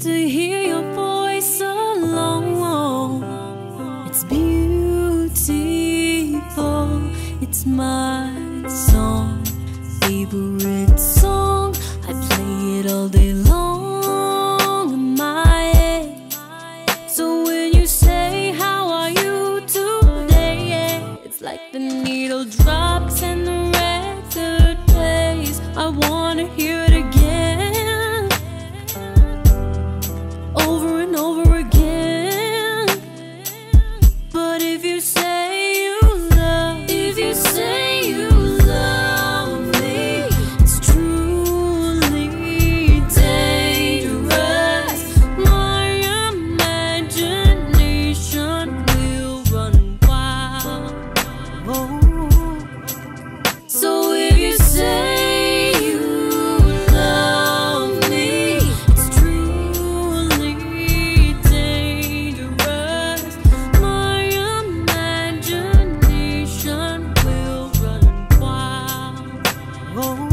to hear your voice alone. It's beautiful, it's my song, favorite song. I play it all day long in my head. So when you say, How are you today? It's like the needle drops and the record plays. I wanna hear it Oh.